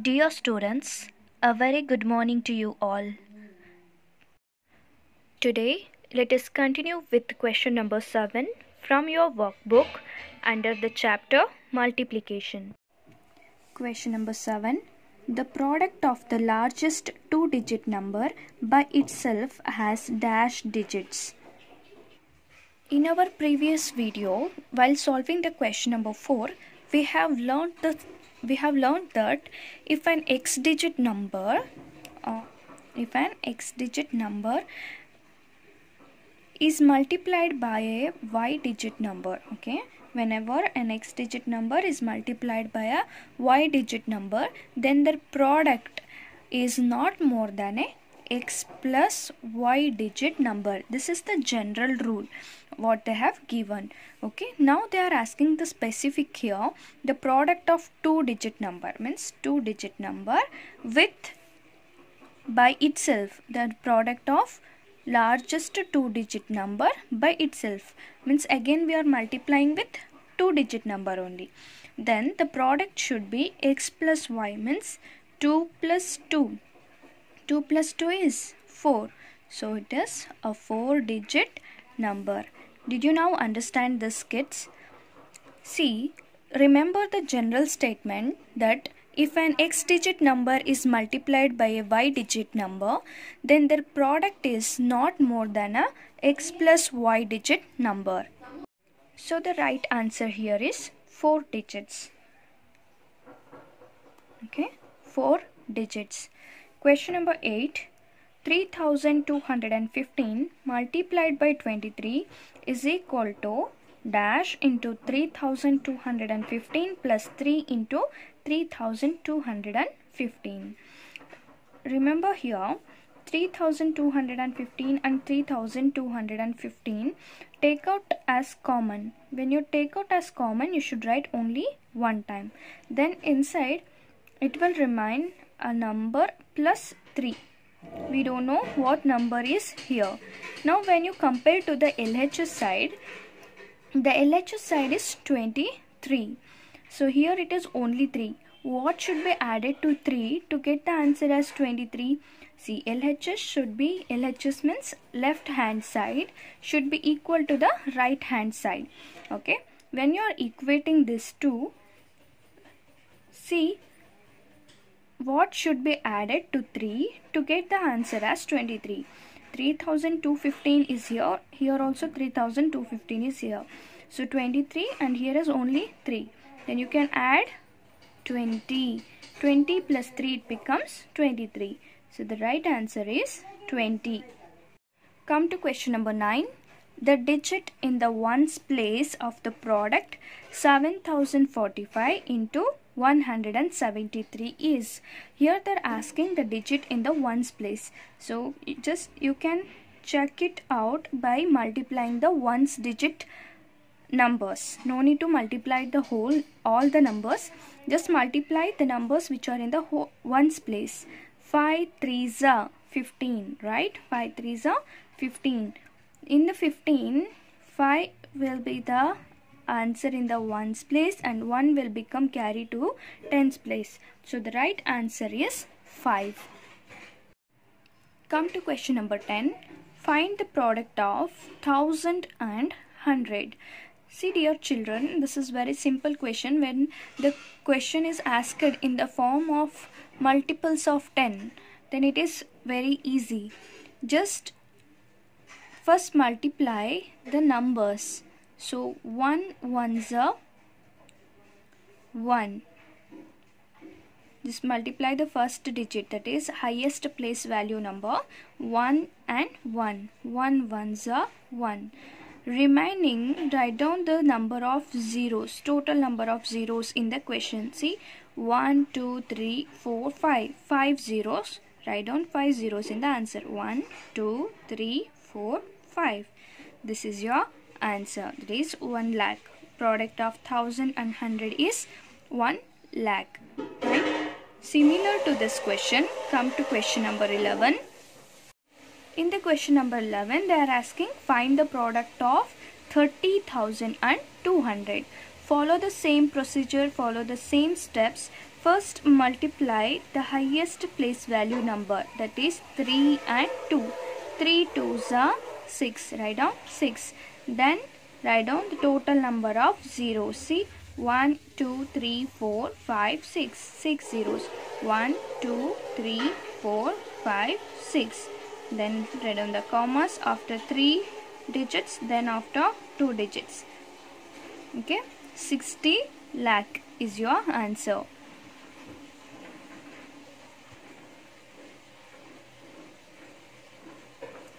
Dear students, a very good morning to you all. Today, let us continue with question number 7 from your workbook under the chapter Multiplication. Question number 7 The product of the largest two digit number by itself has dash digits. In our previous video, while solving the question number 4, we have learned the we have learned that if an x digit number uh, if an x digit number is multiplied by a y digit number okay? Whenever an x digit number is multiplied by a y digit number then the product is not more than a x plus y digit number. This is the general rule what they have given. Okay? Now they are asking the specific here the product of two digit number means two digit number with by itself. The product of largest two digit number by itself means again we are multiplying with two digit number only. Then the product should be x plus y means 2 plus 2 2 plus 2 is 4 so it is a 4 digit number did you now understand this kids? See, remember the general statement that if an x digit number is multiplied by a y digit number, then their product is not more than a x plus y digit number. So the right answer here is 4 digits. Okay, 4 digits. Question number 8. 3215 multiplied by 23 is equal to dash into 3215 plus 3 into 3215. Remember here 3215 and 3215 take out as common. When you take out as common you should write only one time. Then inside it will remain a number plus 3 we don't know what number is here. Now when you compare to the LHS side, the LHS side is 23. So here it is only 3. What should be added to 3 to get the answer as 23? See LHS should be, LHS means left hand side should be equal to the right hand side. Okay. When you are equating this two, see what should be added to 3 to get the answer as 23 3215 is here. Here also 3215 is here. So 23 and here is only 3 then you can add 20 20 plus 3 it becomes 23 so the right answer is 20 come to question number 9 the digit in the ones place of the product 7045 into 173 is. Here they're asking the digit in the ones place. So just you can check it out by multiplying the ones digit numbers. No need to multiply the whole all the numbers. Just multiply the numbers which are in the ones place. 5 3s are 15 right? 5 3s are 15 in the 15 5 will be the answer in the ones place and 1 will become carry to tens place. So the right answer is 5. Come to question number 10. Find the product of 1000 and 100. See dear children, this is very simple question when the question is asked in the form of multiples of 10 then it is very easy. Just first multiply the numbers so 1 ones are 1. Just multiply the first digit that is highest place value number 1 and 1. 1 ones are 1. Remaining write down the number of zeros total number of zeros in the question. See 1, 2, 3, 4, 5. 5 zeros. Write down 5 zeros in the answer. 1, 2, 3, 4, 5. This is your answer that is 1 lakh product of 1000 and 100 is 1 lakh right similar to this question come to question number 11 in the question number 11 they are asking find the product of 30000 and 200 follow the same procedure follow the same steps First multiply the highest place value number that is 3 and 2. 3 2s are 6. Write down 6. Then write down the total number of zeros. See 1, 2, 3, 4, 5, 6. 6 zeros. 1, 2, 3, 4, 5, 6. Then write down the commas after 3 digits then after 2 digits. Okay. 60 lakh is your answer.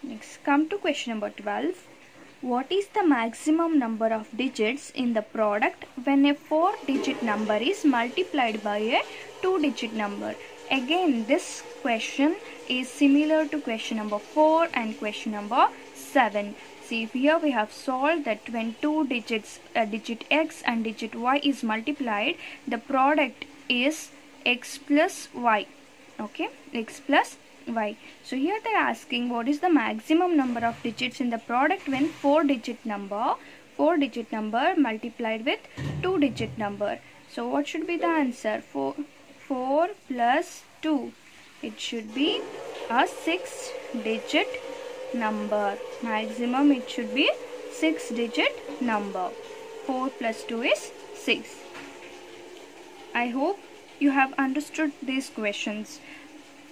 Next, come to question number 12. What is the maximum number of digits in the product when a 4 digit number is multiplied by a 2 digit number? Again, this question is similar to question number 4 and question number 7. See here we have solved that when two digits, uh, digit x and digit y is multiplied, the product is x plus y. Okay, x plus y. So here they are asking what is the maximum number of digits in the product when 4 digit number 4 digit number multiplied with 2 digit number. So what should be the answer? 4, 4 plus 2. It should be a 6 digit number. Maximum it should be 6 digit number. 4 plus 2 is 6. I hope you have understood these questions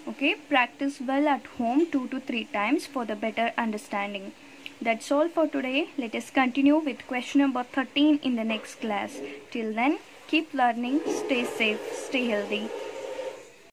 okay practice well at home 2 to 3 times for the better understanding. That's all for today. Let us continue with question number 13 in the next class. Till then keep learning stay safe stay healthy